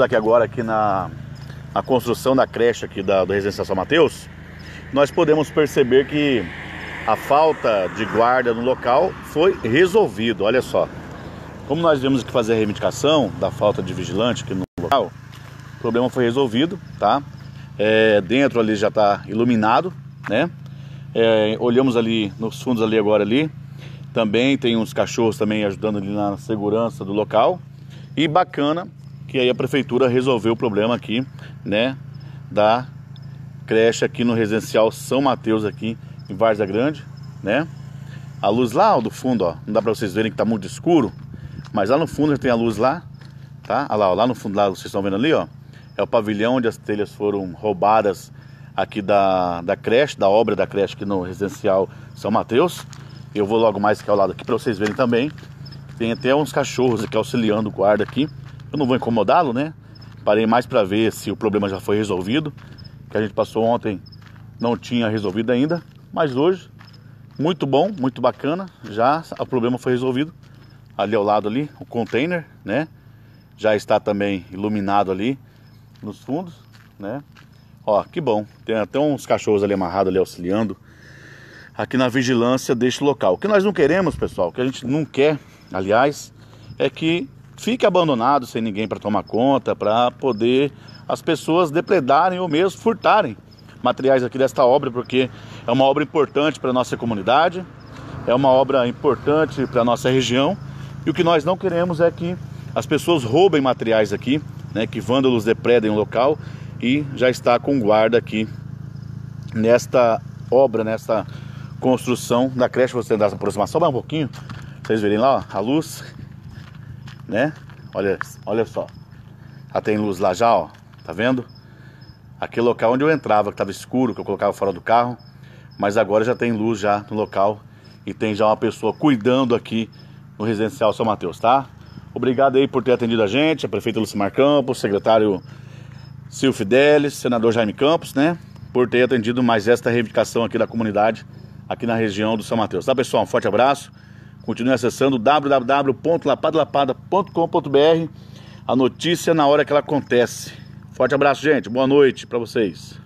Aqui agora aqui na, na construção da creche aqui da, do Residencial São Mateus. Nós podemos perceber que a falta de guarda no local foi resolvido. Olha só. Como nós vimos que fazer a reivindicação da falta de vigilante aqui no local, o problema foi resolvido, tá? É, dentro ali já está iluminado, né? É, olhamos ali nos fundos ali agora ali. Também tem uns cachorros também ajudando ali na segurança do local. E bacana que aí a prefeitura resolveu o problema aqui, né, da creche aqui no residencial São Mateus aqui em Várzea Grande, né? A luz lá ó, do fundo, ó, não dá para vocês verem que tá muito escuro, mas lá no fundo já tem a luz lá, tá? Olha lá, ó, lá no fundo lá, vocês estão vendo ali, ó, é o pavilhão onde as telhas foram roubadas aqui da, da creche, da obra da creche aqui no residencial São Mateus. Eu vou logo mais aqui ao lado aqui para vocês verem também. Tem até uns cachorros aqui auxiliando o guarda aqui. Eu não vou incomodá-lo, né? Parei mais para ver se o problema já foi resolvido. Que a gente passou ontem não tinha resolvido ainda, mas hoje muito bom, muito bacana. Já o problema foi resolvido. Ali ao lado ali, o container, né? Já está também iluminado ali nos fundos, né? Ó, que bom. Tem até uns cachorros ali amarrados ali auxiliando aqui na vigilância deste local. O que nós não queremos, pessoal, o que a gente não quer, aliás, é que fique abandonado sem ninguém para tomar conta, para poder as pessoas depredarem ou mesmo furtarem materiais aqui desta obra, porque é uma obra importante para a nossa comunidade, é uma obra importante para a nossa região, e o que nós não queremos é que as pessoas roubem materiais aqui, né, que vândalos depredem o local e já está com guarda aqui nesta obra, nesta construção da creche. Vou tentar aproximar só mais um pouquinho, vocês verem lá ó, a luz né? Olha, olha só. Já tem luz lá já, ó. Tá vendo? Aquele local onde eu entrava, que estava escuro, que eu colocava fora do carro. Mas agora já tem luz já no local. E tem já uma pessoa cuidando aqui no Residencial São Mateus, tá? Obrigado aí por ter atendido a gente, a prefeita Lucimar Campos, secretário Silvio Fidelis, senador Jaime Campos, né? Por ter atendido mais esta reivindicação aqui da comunidade, aqui na região do São Mateus. Tá, pessoal? Um forte abraço. Continue acessando www.lapadlapada.com.br. A notícia na hora que ela acontece. Forte abraço, gente. Boa noite para vocês.